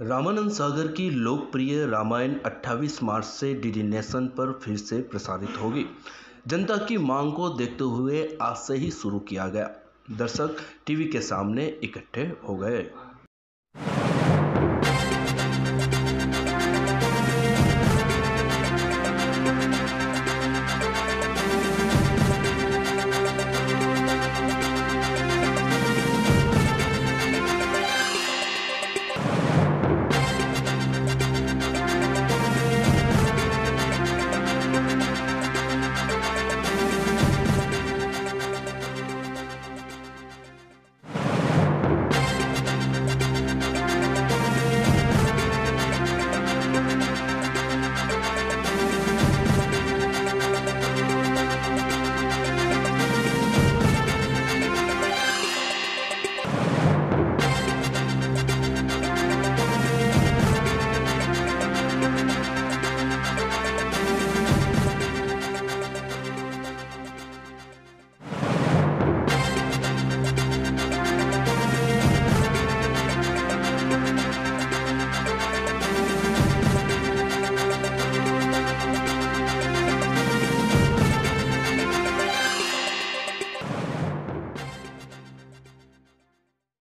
रामानंद सागर की लोकप्रिय रामायण 28 मार्च से डीडी नेशन पर फिर से प्रसारित होगी। जनता की मांग को देखते हुए आज से ही शुरू किया गया। दर्शक, टीवी के सामने इकट्ठे हो गए।